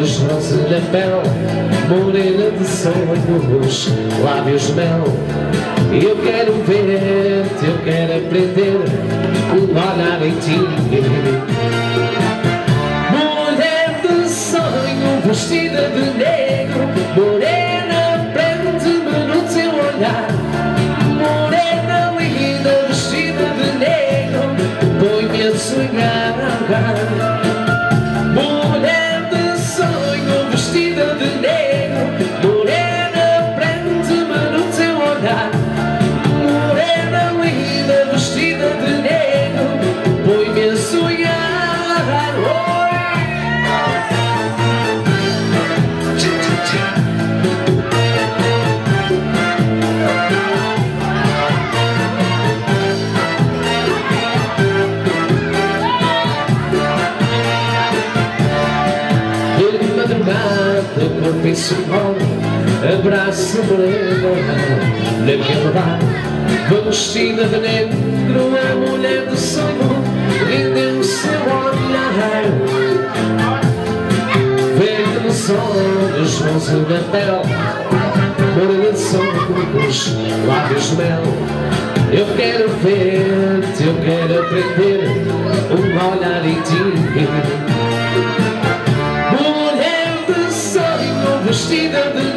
rosa na pele Morena de sonhos, lábios de mel. Eu quero ver-te, eu quero aprender O olhar em ti Mulher de sonho, vestida de negro Morena, prende-me no teu olhar suor Abraço morena naquele bar Vestida de negro, a mulher do sonho Linda o seu olhar. Verde nos olhos, rosa na pele Morena de sonhos, lábios de mel. Eu quero ver-te, eu quero aprender Um olhar em ti sonho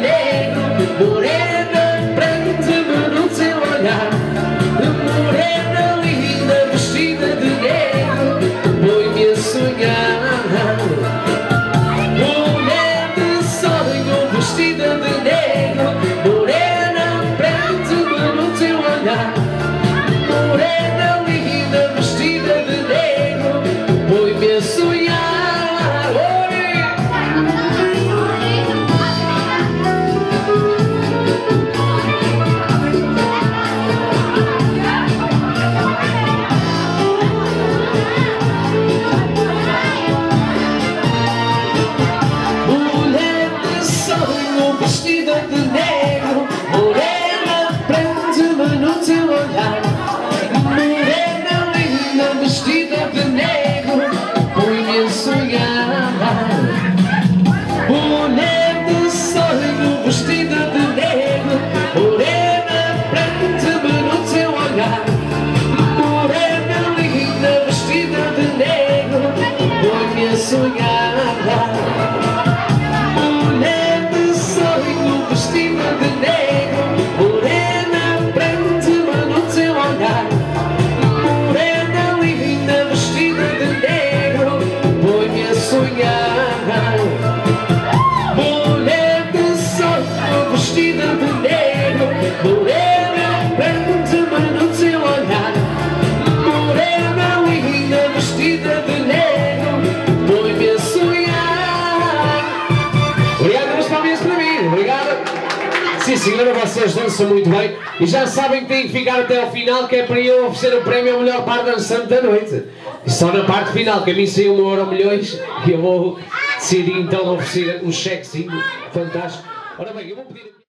sonho vestida de negro Morena, vocês dançam muito bem E já sabem que têm que ficar até ao final Que é para eu oferecer o prémio ao melhor par dançante da noite. E só na parte final, que a mim saiu um euro milhões E eu vou decidir então oferecer um chequezinho fantástico. Ora bem, eu vou pedir